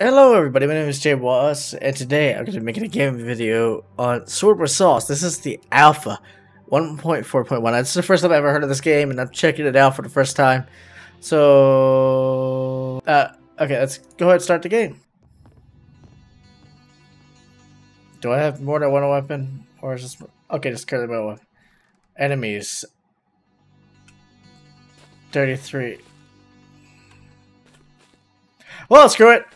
Hello everybody, my name is Jay Wallace, and today I'm going to be making a game video on Sword with Sauce. This is the alpha 1.4.1. This is the first time I've ever heard of this game, and I'm checking it out for the first time. So, uh, okay, let's go ahead and start the game. Do I have more than one weapon? Or is this... Okay, just currently my weapon. Enemies. 33. Well, screw it!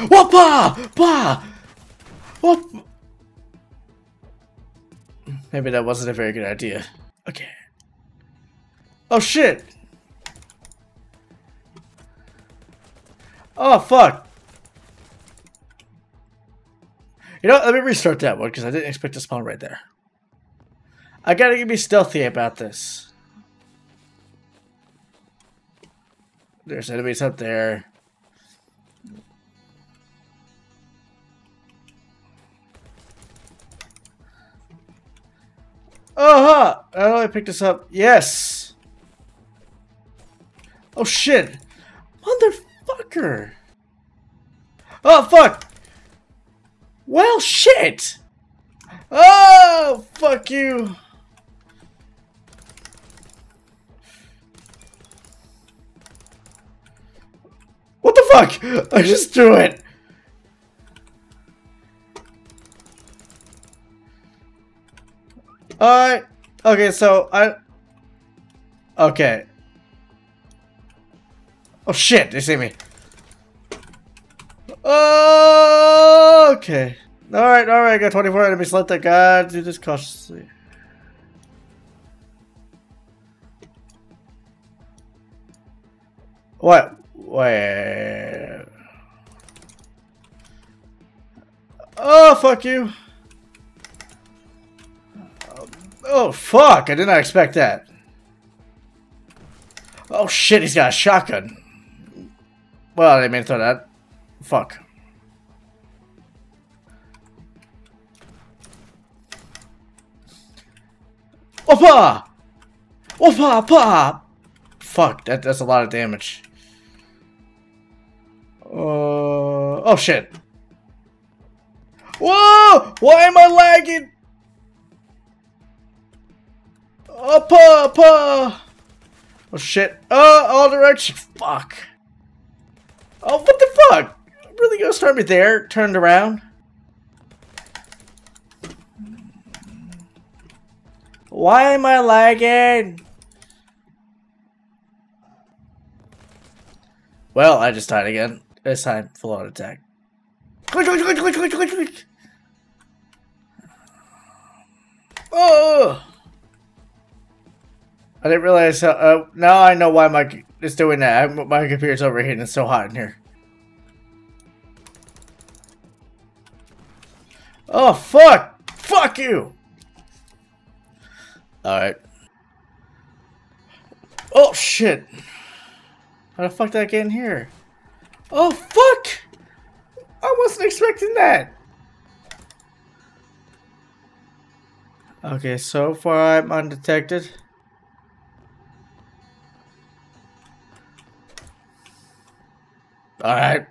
Whoopah! Bah! Whoop! Maybe that wasn't a very good idea. Okay. Oh shit! Oh fuck! You know, let me restart that one because I didn't expect to spawn right there. I gotta be stealthy about this. There's enemies up there. Uh-huh! How do I pick this up? Yes! Oh shit! Motherfucker! Oh fuck! Well shit! Oh! Fuck you! What the fuck? I just threw it! Alright. Okay, so I... Okay. Oh shit, they see me. Okay. Alright, alright, I got 24 enemies left. I gotta do this cautiously. What? Wait. Oh, fuck you. Oh, fuck. I did not expect that. Oh, shit. He's got a shotgun. Well, I didn't mean to throw that. Fuck. Whoppa! Whoppa! Pa! Fuck, that, that's a lot of damage. Uh, oh, shit. Whoa! Why am I lagging? Up, up, up. Oh shit. Oh, all directions. Fuck. Oh, what the fuck? Really gonna start me there? Turned around? Why am I lagging? Well, I just died again. This time, full on attack. Click, click. Oh! I didn't realize. How, uh, now I know why my is doing that. My computer's overheating. It's so hot in here. Oh fuck! Fuck you! All right. Oh shit! How the fuck did I get in here? Oh fuck! I wasn't expecting that. Okay, so far I'm undetected. Alright.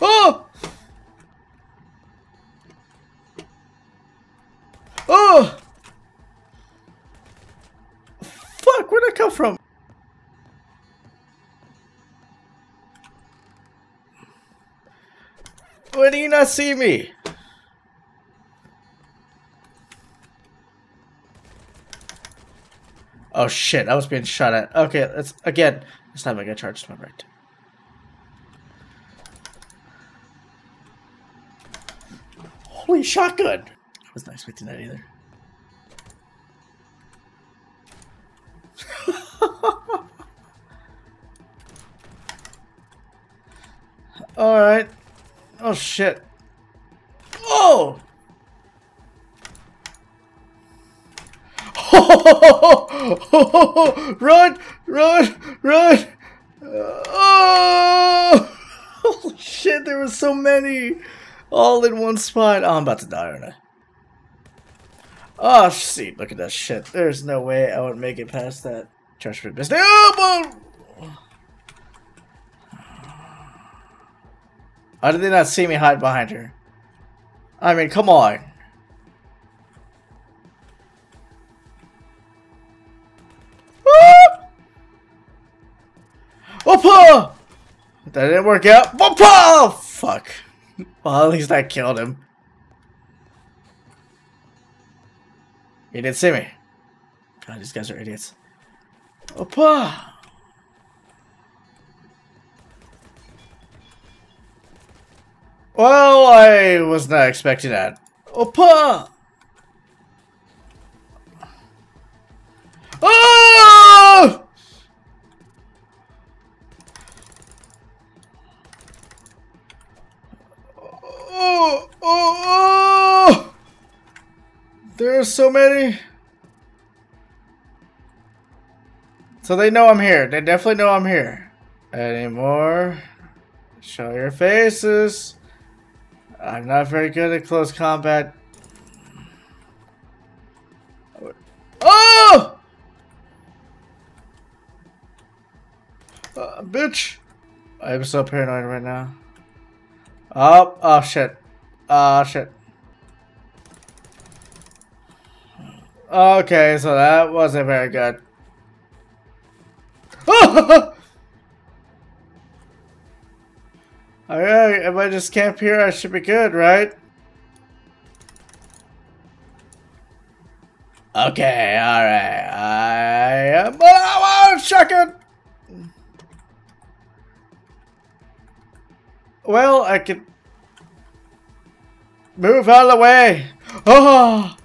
Oh! Oh! Fuck, where'd I come from? Why do you not see me? Oh shit, I was being shot at. Okay, let's again. This time I get charged to my right. Holy shotgun! I was not expecting that either. Alright. Oh shit. Oh! run, run, run! Oh! Holy shit, there were so many all in one spot. Oh, I'm about to die, aren't I? Oh, see, look at that shit. There's no way I would make it past that. Trash for business. Oh, Why did they not see me hide behind her? I mean, come on. Whoopa! That didn't work out. Whoopa! Oh, fuck. Well, at least I killed him. He didn't see me. God, these guys are idiots. Whoopa! Well, I was not expecting that. Opa! There are so many. So they know I'm here. They definitely know I'm here. Anymore. Show your faces. I'm not very good at close combat. Oh! Uh, bitch! I'm so paranoid right now. Oh, oh shit. Oh shit. Okay, so that wasn't very good. Oh! Alright, if I just camp here, I should be good, right? Okay, alright. I am. Oh, shotgun! Well, I can. Move out of the way! Oh!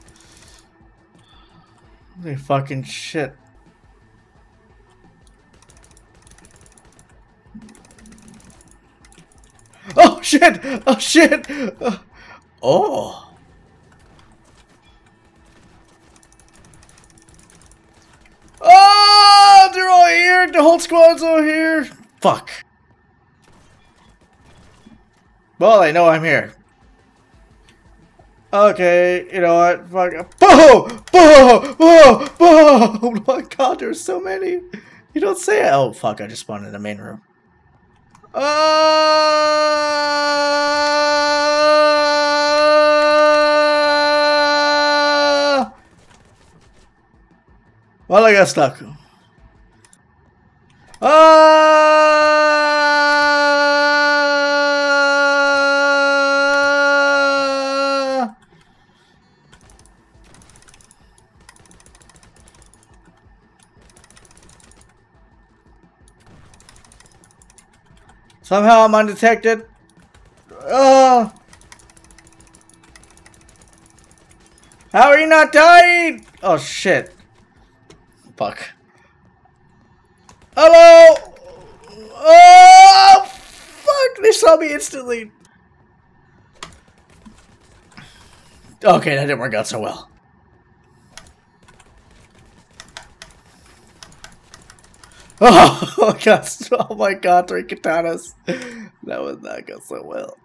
Holy fucking shit. Oh shit! Oh shit! Oh. Oh, they're all here. The whole squad's all here. Fuck. Well, I know I'm here. Okay, you know what? Fuck. Boom! Boom! Boom! Boom! Oh my god, there's so many. You don't say it. Oh, fuck, I just spawned in the main room. Uh, well, I got stuck. Uh, Somehow I'm undetected. Oh. How are you not dying? Oh shit. Fuck. Hello! Oh fuck! They saw me instantly. Okay, that didn't work out so well. Oh, oh god! Oh my god! Three katanas. That was not go so well.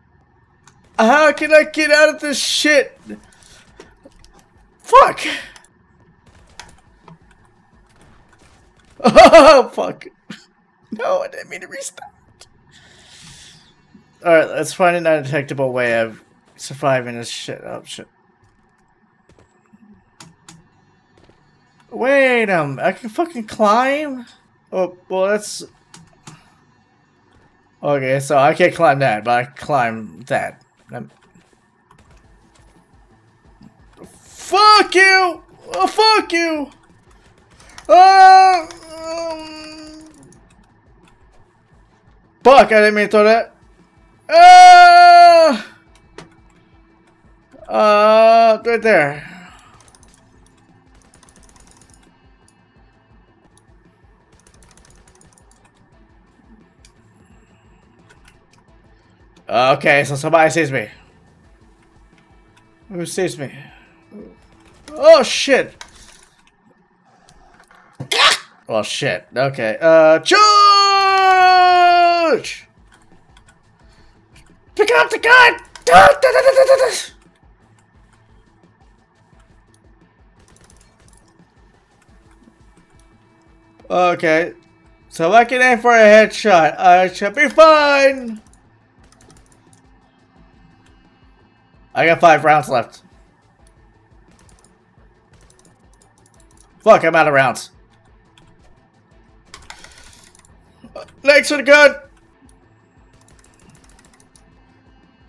How can I get out of this shit? Fuck! Oh fuck! No, I didn't mean to restart. All right, let's find an undetectable way of surviving this shit. Oh shit! Wait, um, I can fucking climb. Oh, well, that's... Okay, so I can't climb that, but I climb that. I'm... Fuck you! Oh, fuck you! Uh, um... Fuck, I didn't mean to throw that. Uh, uh, right there. Okay, so somebody sees me. Who sees me? Oh, shit! Oh, shit. Okay, uh, charge! Pick up the gun! Okay. So I can aim for a headshot. I should be fine. I got five rounds left. Fuck, I'm out of rounds. Thanks for the gun!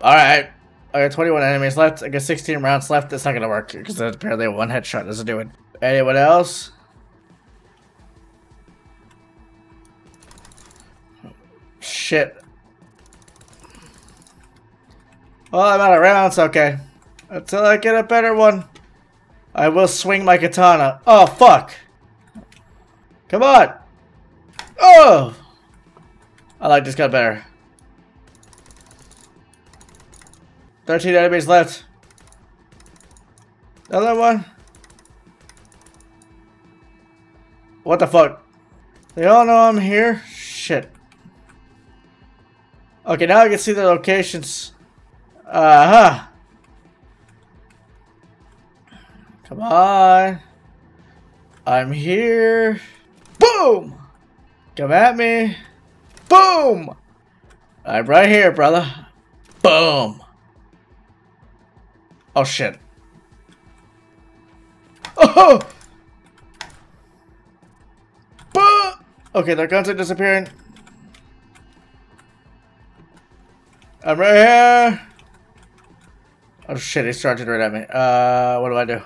Alright. I got 21 enemies left. I got 16 rounds left. That's not gonna work because apparently one headshot doesn't do it. Anyone else? Shit. Well, I'm out of rounds. Okay. Until I get a better one, I will swing my katana. Oh, fuck. Come on. Oh! I like this gun better. 13 enemies left. Another one. What the fuck? They all know I'm here? Shit. Okay, now I can see the locations. Uh-huh. Come on. I'm here. Boom! Come at me. Boom! I'm right here, brother. Boom! Oh, shit. Oh! Boom! Okay, their guns are disappearing. I'm right here. Oh shit, he's charging right at me. Uh, what do I do?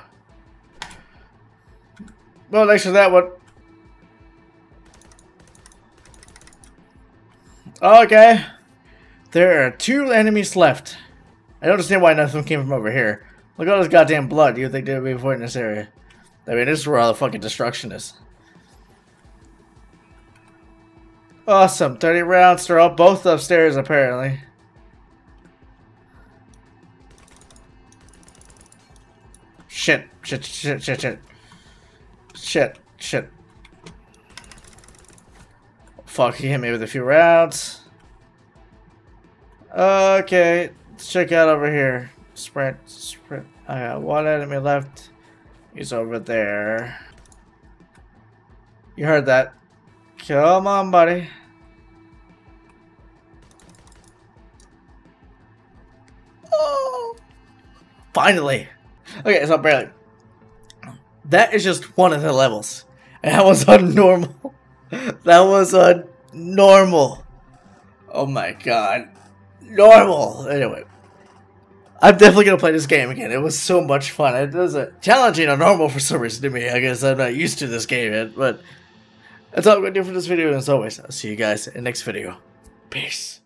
Well, next to that one. Okay. There are two enemies left. I don't understand why none of them came from over here. Look at all this goddamn blood. You think they would be avoiding this area? I mean, this is where all the fucking destruction is. Awesome. 30 rounds. They're all both upstairs, apparently. Shit. Shit, shit, shit, shit. Shit, shit. Fuck, he hit me with a few rounds. Okay, let's check out over here. Sprint, sprint. I got one enemy left. He's over there. You heard that. Come on, buddy. Oh! Finally! Okay, so. That is just one of the levels. And that was on normal. that was on normal. Oh my god. Normal. Anyway. I'm definitely gonna play this game again. It was so much fun. It was a challenging on normal for some reason to me. I guess I'm not used to this game yet, but that's all I'm gonna do for this video. And as always, I'll see you guys in the next video. Peace.